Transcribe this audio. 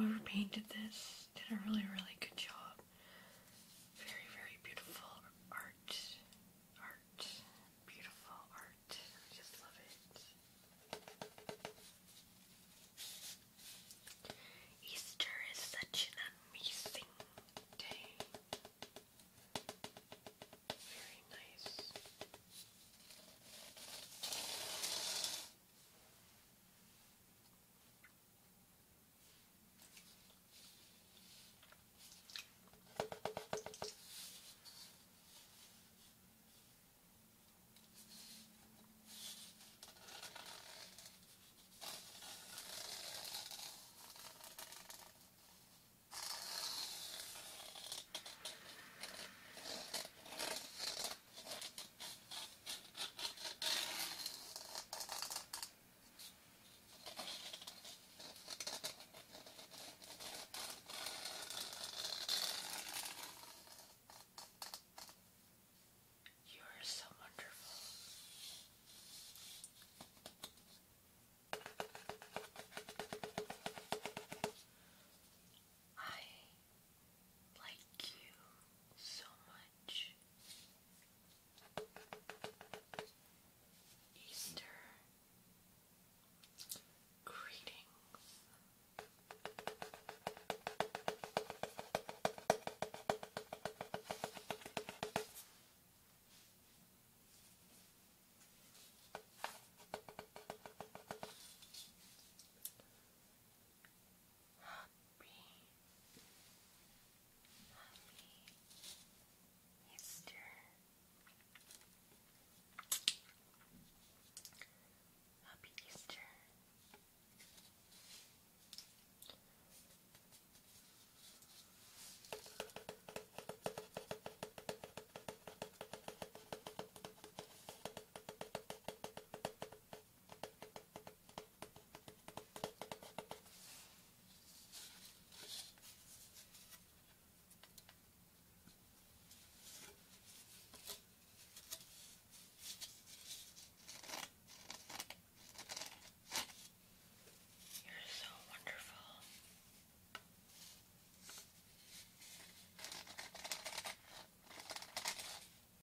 Whoever painted this did a really, really good job.